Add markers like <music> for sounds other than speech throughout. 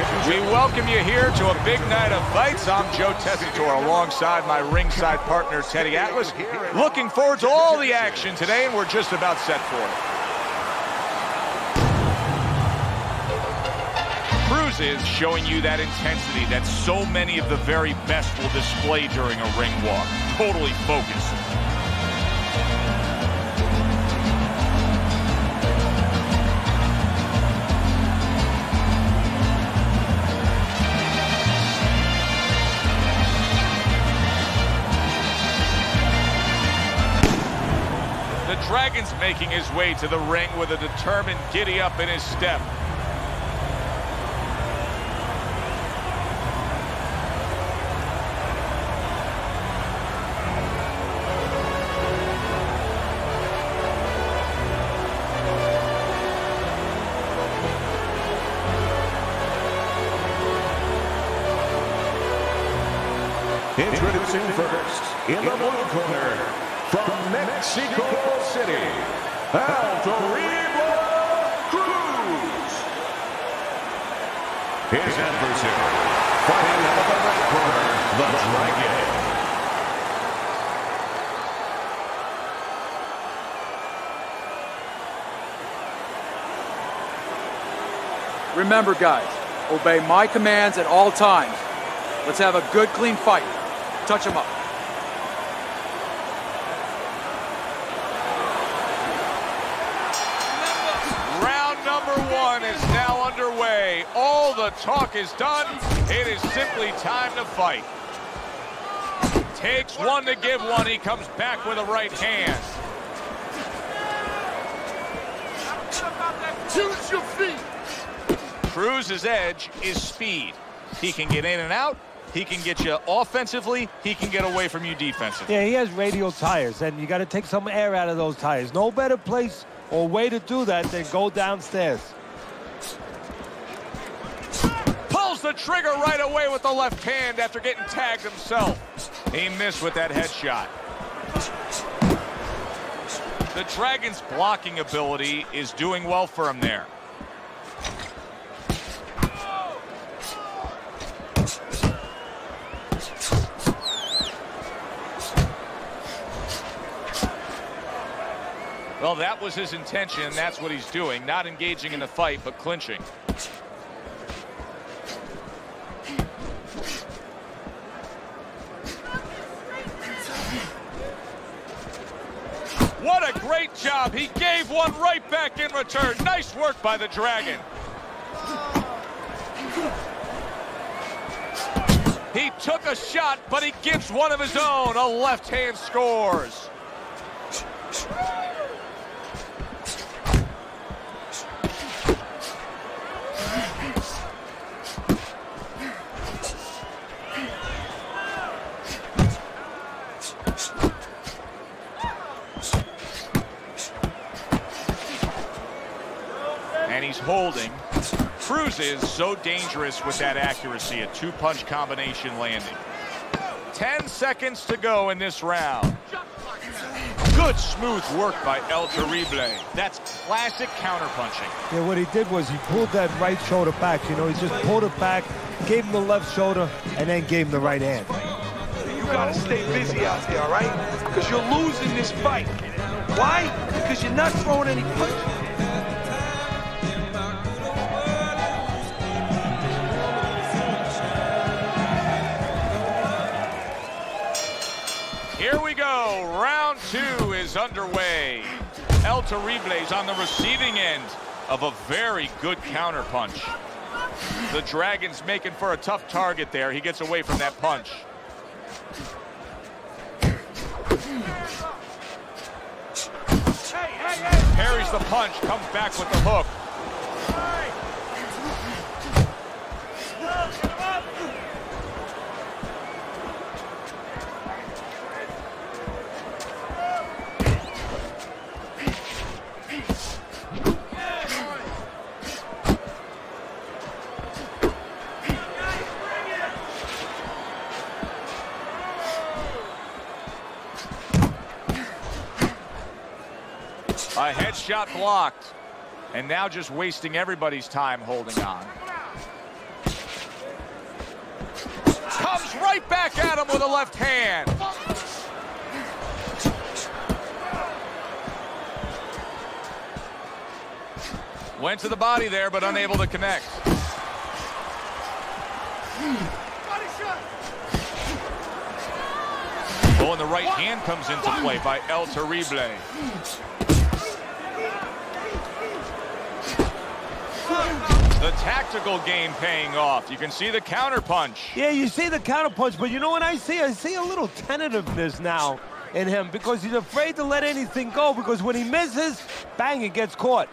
We welcome you here to a big night of fights. I'm Joe Tessitore alongside my ringside partner, Teddy Atlas. Looking forward to all the action today, and we're just about set for it. Cruz is showing you that intensity that so many of the very best will display during a ring walk. Totally focused. Making his way to the ring with a determined giddy up in his step. Introducing first, in the blue corner, from Mexico City, Toribio Cruz. His adversary, fighting out of the red corner, the Dragon. Remember, guys, obey my commands at all times. Let's have a good, clean fight. Touch him up. All the talk is done. It is simply time to fight. Takes one to give one. He comes back with a right hand. Choose your feet. Cruz's edge is speed. He can get in and out. He can get you offensively. He can get away from you defensively. Yeah, he has radial tires, and you got to take some air out of those tires. No better place or way to do that than go downstairs. The trigger right away with the left hand after getting tagged himself. He missed with that headshot. The Dragon's blocking ability is doing well for him there. Well, that was his intention, that's what he's doing. Not engaging in the fight, but clinching. What a great job. He gave one right back in return. Nice work by the Dragon. He took a shot, but he gives one of his own. A left hand scores. So dangerous with that accuracy, a two-punch combination landing. 10 seconds to go in this round. Good smooth work by El Terrible. That's classic counterpunching. Yeah, what he did was he pulled that right shoulder back. You know, he just pulled it back, gave him the left shoulder, and then gave him the right hand. You gotta stay busy out there, all right? Because you're losing this fight. Why? Because you're not throwing any punches. Two is underway. El Terrible's on the receiving end of a very good counterpunch. The Dragon's making for a tough target there. He gets away from that punch. Parries the punch, comes back with the hook. Headshot blocked. And now just wasting everybody's time holding on. Comes right back at him with a left hand. Went to the body there, but unable to connect. Oh, and the right hand comes into play by El Terrible. The tactical game paying off. You can see the counter punch. Yeah, you see the counter punch, but you know what I see? I see a little tentativeness now in him because he's afraid to let anything go because when he misses, bang, it gets caught.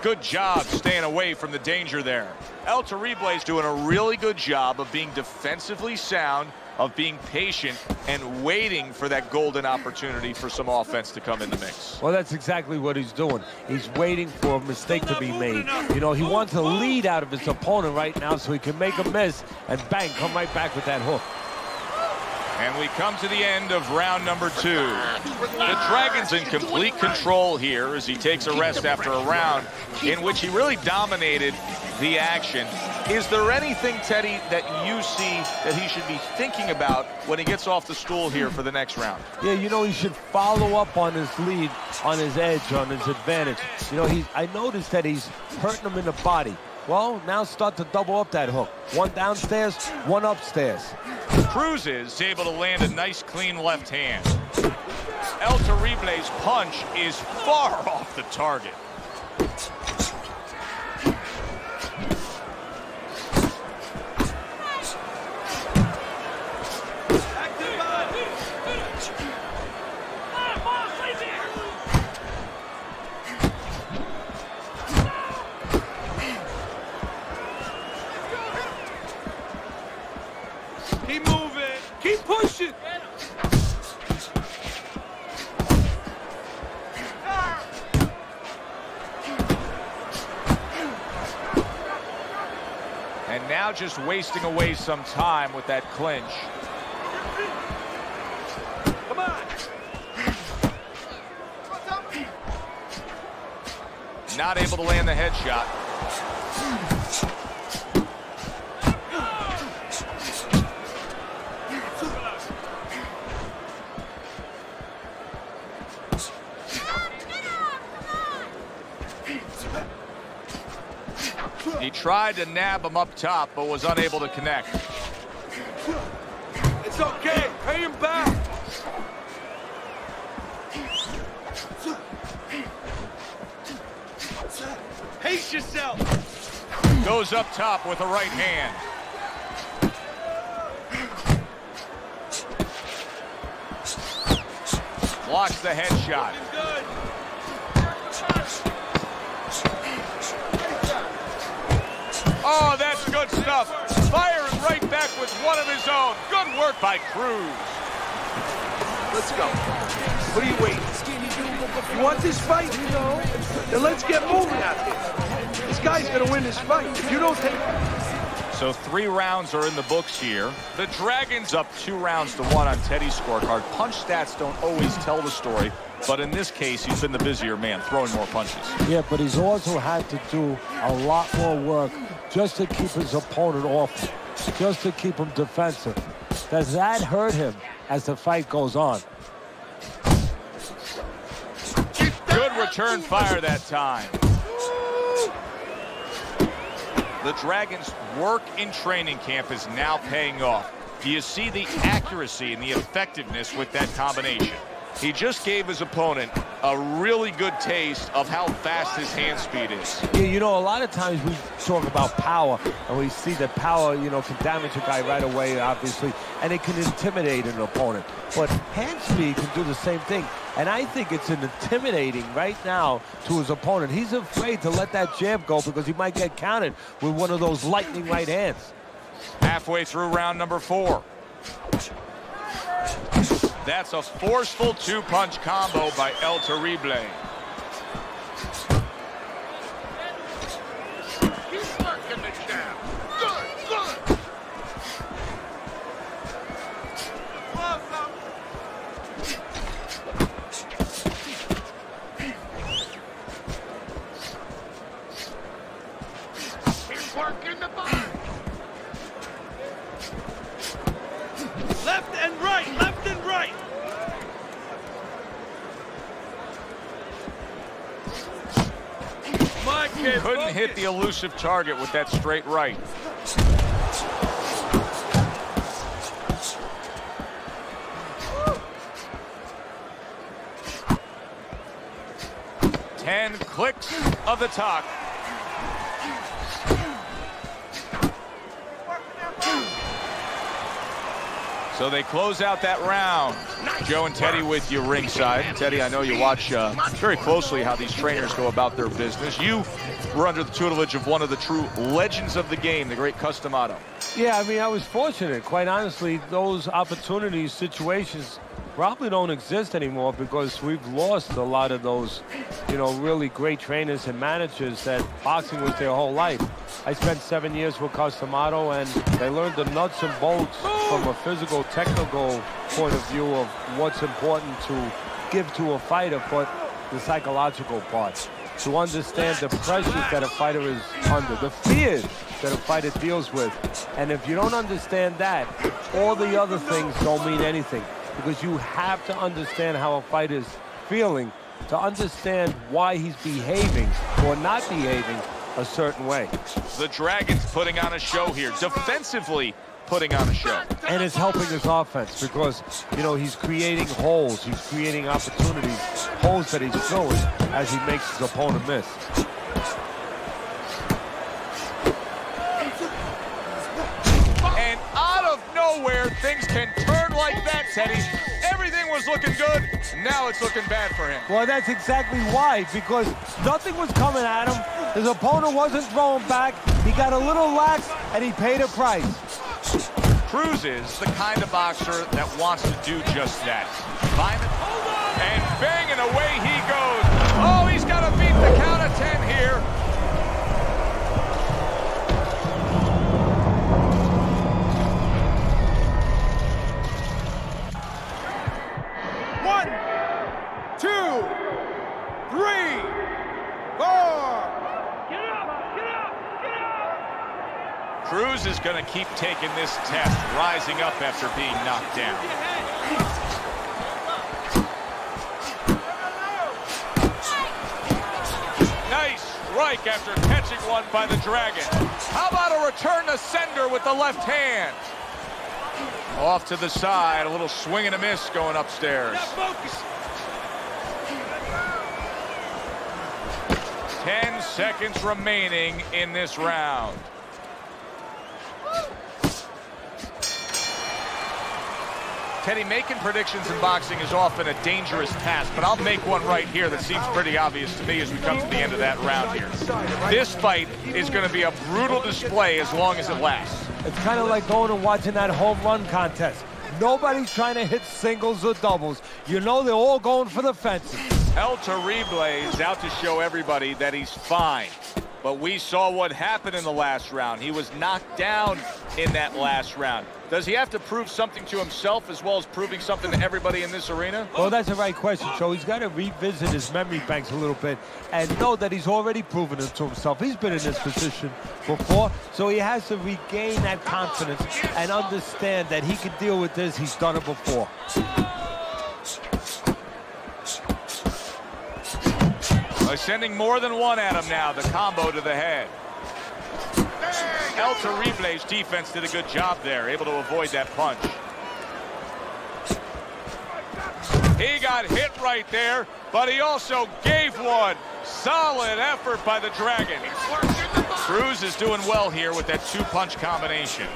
Good job staying away from the danger there. El Terrible's doing a really good job of being defensively sound, of being patient, and waiting for that golden opportunity for some offense to come in the mix. Well, that's exactly what he's doing. He's waiting for a mistake to be made. You know, he wants a lead out of his opponent right now so he can make a miss and bang, come right back with that hook. And we come to the end of round number two. The Dragons in complete control here as he takes a rest after a round in which he really dominated the action. Is there anything, Teddy, that you see that he should be thinking about when he gets off the stool here for the next round? Yeah, you know, he should follow up on his lead, on his edge, on his advantage. You know, he, I noticed that he's hurting him in the body. Well, now start to double up that hook. One downstairs, one upstairs. Cruz is able to land a nice, clean left hand. El Terrible's punch is far <laughs> off the target. Now just wasting away some time with that clinch. Come on. Not able to land the headshot. He tried to nab him up top, but was unable to connect. It's okay. Pay him back. Pace yourself. Goes up top with a right hand. Blocks the headshot. Good. Stuff. Firing right back with one of his own. Good work by Cruz. Let's go. What are you waiting? You want this fight? Then let's get moving. This guy's gonna win this fight. If you don't take So three rounds are in the books here. The Dragons up two rounds to one on Teddy's scorecard. Punch stats don't always tell the story, but in this case, he's been the busier man, throwing more punches. Yeah, but he's also had to do a lot more work just to keep his opponent off, just to keep him defensive. Does that hurt him as the fight goes on? Good return fire that time. The Dragons' work in training camp is now paying off. Do you see the accuracy and the effectiveness with that combination? He just gave his opponent a really good taste of how fast his hand speed is. Yeah, you know, a lot of times we talk about power, and we see that power, you know, can damage a guy right away, obviously, and it can intimidate an opponent. But hand speed can do the same thing. And I think it's an intimidating right now to his opponent. He's afraid to let that jab go because he might get counted with one of those lightning right hands. Halfway through round number four. That's a forceful two-punch combo by El Terrible. Couldn't hit the elusive target with that straight right. Ten clicks of the talk. So they close out that round. Joe and Teddy with you ringside. Teddy, I know you watch uh, very closely how these trainers go about their business. You were under the tutelage of one of the true legends of the game, the great Cus D'Amato. Yeah, I mean, I was fortunate. Quite honestly, those opportunities, situations probably don't exist anymore because we've lost a lot of those, you know, really great trainers and managers that boxing was their whole life. I spent seven years with Cus D'Amato, and they learned the nuts and bolts from a physical, technical point of view of what's important to give to a fighter, but the psychological part. To understand the pressures that a fighter is under, the fears that a fighter deals with. And if you don't understand that, all the other things don't mean anything because you have to understand how a fighter is feeling to understand why he's behaving or not behaving a certain way. The Dragons putting on a show here, defensively putting on a show. And it's helping his offense because, you know, he's creating holes, he's creating opportunities, holes that he's filling as he makes his opponent miss. And out of nowhere, things can turn like that, Teddy. Everything was looking good. Now it's looking bad for him. Well, that's exactly why, because nothing was coming at him. His opponent wasn't throwing back. He got a little lax, and he paid a price. Cruz is the kind of boxer that wants to do just that. It, and bang, and away he Cruz is going to keep taking this test, rising up after being knocked down. Nice strike after catching one by the Dragon. How about a return to sender with the left hand? Off to the side, a little swing and a miss going upstairs. Ten seconds remaining in this round. Teddy, making predictions in boxing is often a dangerous task, but I'll make one right here that seems pretty obvious to me as we come to the end of that round here. This fight is going to be a brutal display as long as it lasts. It's kind of like going and watching that home run contest. Nobody's trying to hit singles or doubles. You know they're all going for the fences. El Terrible is out to show everybody that he's fine. But we saw what happened in the last round. He was knocked down in that last round. Does he have to prove something to himself as well as proving something to everybody in this arena? Well, that's the right question. So he's got to revisit his memory banks a little bit and know that he's already proven it to himself. He's been in this position before, so he has to regain that confidence and understand that he can deal with this. He's done it before. By sending more than one at him now, the combo to the head. El Terrible's defense did a good job there, able to avoid that punch. He got hit right there, but he also gave one. Solid effort by the Dragon. Cruz is doing well here with that two-punch combination.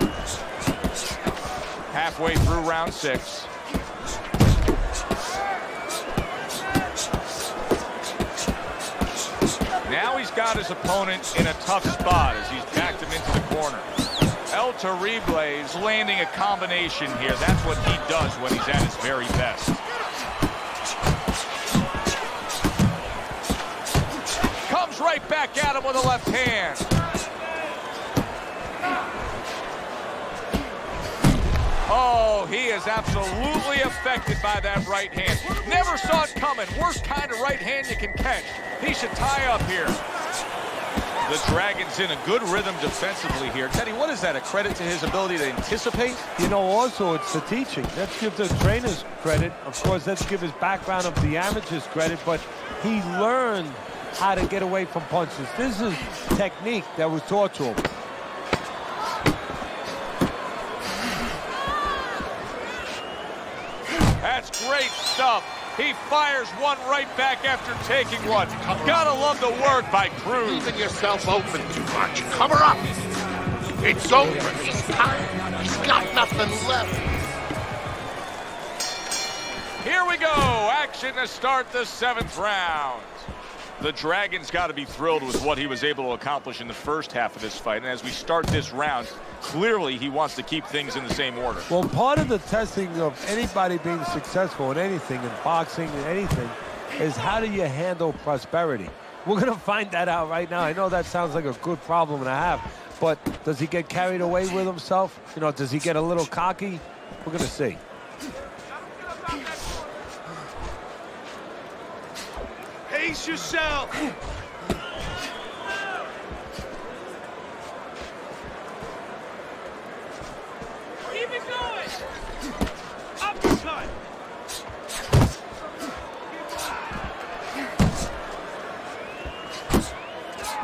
Halfway through round six. Got his opponent in a tough spot as he's backed him into the corner. El Terrible is landing a combination here. That's what he does when he's at his very best. Comes right back at him with a left hand. Oh, he is absolutely affected by that right hand. Never saw it coming. Worst kind of right hand you can catch. He should tie up here. The Dragons in a good rhythm defensively here. Teddy, what is that, a credit to his ability to anticipate? You know, also, it's the teaching. Let's give the trainers credit. Of course, let's give his background of the amateurs credit, but he learned how to get away from punches. This is technique that was taught to him. That's great stuff. He fires one right back after taking one. Gotta love the work by Cruz. Leaving yourself open too much. Cover up. It's over. He's tired. He's got nothing left. Here we go. Action to start the seventh round. The Dragon's got to be thrilled with what he was able to accomplish in the first half of this fight. And as we start this round, clearly he wants to keep things in the same order. Well, part of the testing of anybody being successful in anything, in boxing, in anything, is how do you handle prosperity? We're going <laughs> to find that out right now. I know that sounds like a good problem to have, but does he get carried away with himself? You know, does he get a little cocky? We're going to see. Pace yourself. Keep it going. Uppercut.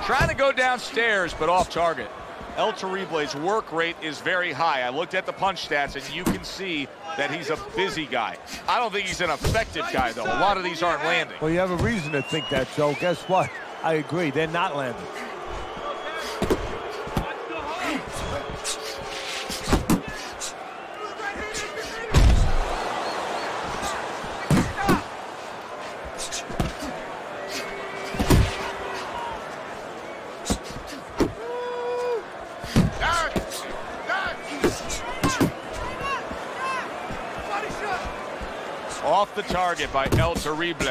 Trying to go downstairs, but off target. El Terrible's work rate is very high. I looked at the punch stats, and you can see that he's a busy guy. I don't think he's an effective guy, though. A lot of these aren't landing. Well, you have a reason to think that, Joe. Guess what? I agree. They're not landing. Target by El Terrible.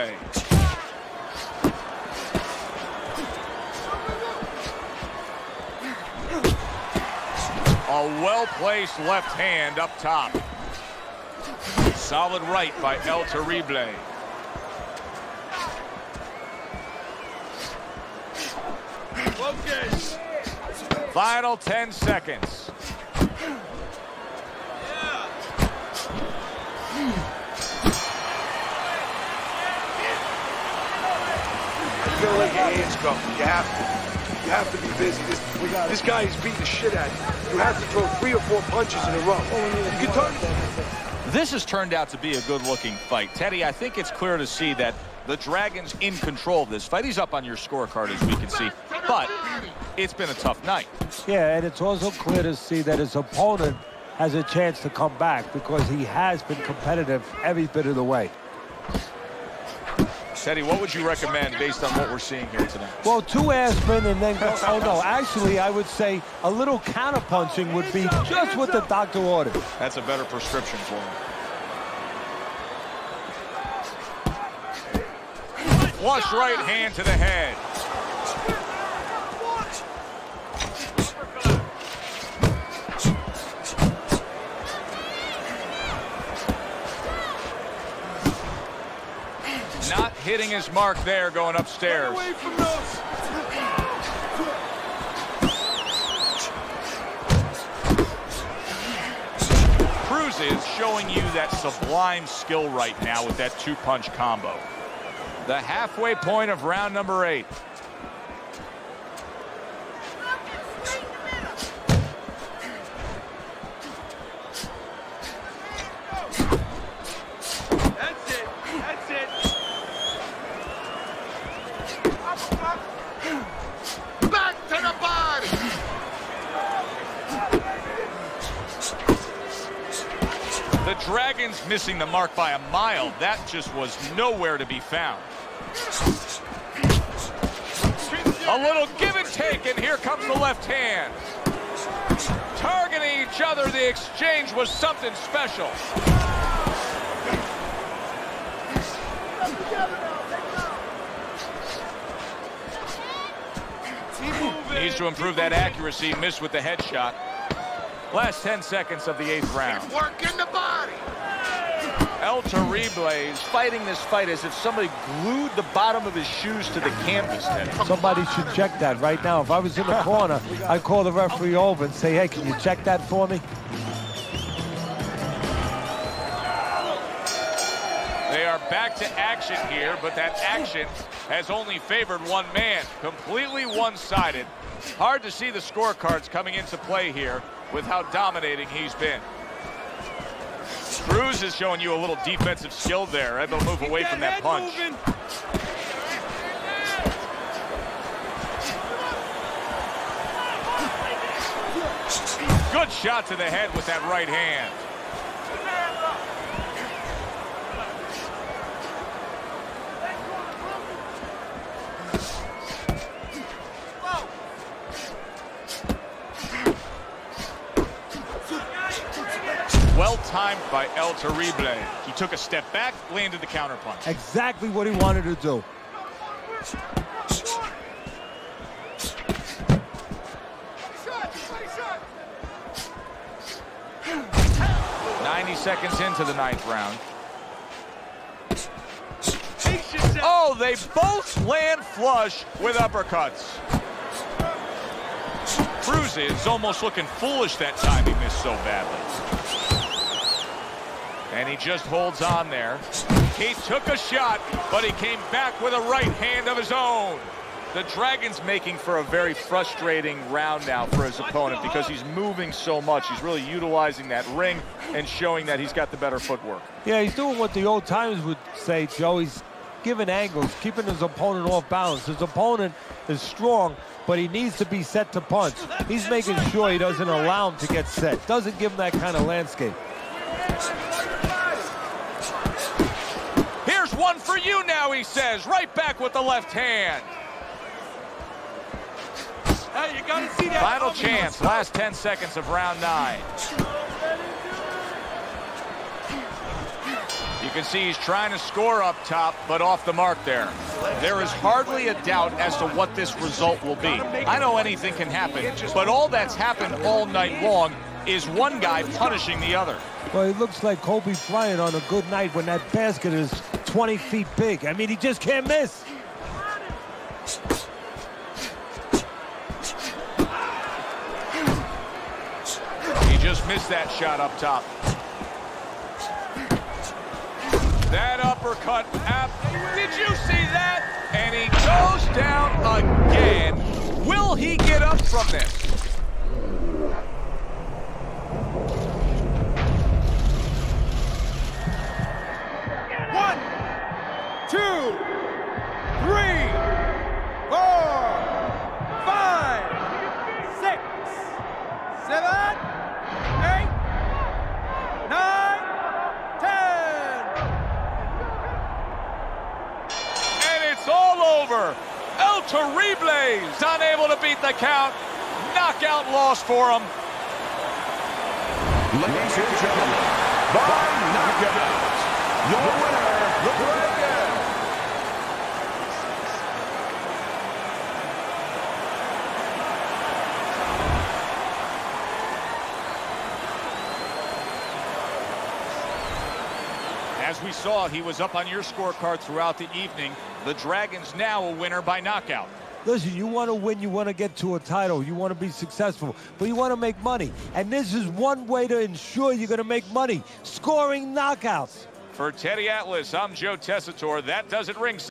A well-placed left hand up top. Solid right by El Terrible. Final 10 seconds. Hands go. You have to. You have to be busy. This, this guy is beating the shit out of you. You have to throw three or four punches in a row. You can turn This has turned out to be a good-looking fight. Teddy, I think it's clear to see that the Dragons in control of this fight. He's up on your scorecard, as we can see. But it's been a tough night. Yeah, and it's also clear to see that his opponent has a chance to come back because he has been competitive every bit of the way. Teddy, what would you recommend based on what we're seeing here tonight? Well, two aspirin and then go. Oh, no. Actually, I would say a little counterpunching would be just what the doctor ordered. That's a better prescription for him. Flush right hand to the head. Hitting his mark there going upstairs. away from those. Cruz is showing you that sublime skill right now with that two-punch combo. The halfway point of round number eight. Missing the mark by a mile. That just was nowhere to be found. A little give and take, and here comes the left hand. Targeting each other, the exchange was something special. Needs to improve that accuracy, missed with the headshot. Last 10 seconds of the eighth round. The. El Terrible is fighting this fight as if somebody glued the bottom of his shoes to the canvas. Teddy. Somebody should check that right now. If I was in the corner, I'd call the referee over and say, hey, can you check that for me? They are back to action here, but that action has only favored one man, completely one-sided. Hard to see the scorecards coming into play here with how dominating he's been. Cruz is showing you a little defensive skill there, able to move away from that punch. Good shot to the head with that right hand. Well timed by El Terrible. He took a step back, landed the counterpunch. Exactly what he wanted to do. 90 seconds into the ninth round. Oh, they both land flush with uppercuts. Cruz is almost looking foolish that time he missed so badly. And he just holds on there. He took a shot, but he came back with a right hand of his own. The Dragon's making for a very frustrating round now for his opponent because he's moving so much. He's really utilizing that ring and showing that he's got the better footwork. Yeah, he's doing what the old timers would say, Joe. He's giving angles, keeping his opponent off balance. His opponent is strong, but he needs to be set to punch. He's making sure he doesn't allow him to get set, doesn't give him that kind of landscape. One for you now, he says, right back with the left hand. Hey, you gotta see that. Final chance, last 10 seconds of round nine. You can see he's trying to score up top, but off the mark there. There is hardly a doubt as to what this result will be. I know anything can happen, but all that's happened all night long is one guy punishing the other. Well, it looks like Kobe Bryant on a good night when that basket is 20 feet big. I mean, he just can't miss. He just missed that shot up top. That uppercut. Ap Did you see that? And he goes down again. Will he get up from this? Over. El Terrible's unable to beat the count. Knockout loss for him. Ladies and gentlemen, by knockout, your winner, the Dragon. As we saw, he was up on your scorecard throughout the evening. The Dragons now a winner by knockout. Listen, you want to win, you want to get to a title, you want to be successful, but you want to make money. And this is one way to ensure you're going to make money, scoring knockouts. For Teddy Atlas, I'm Joe Tessitore. That does it ring.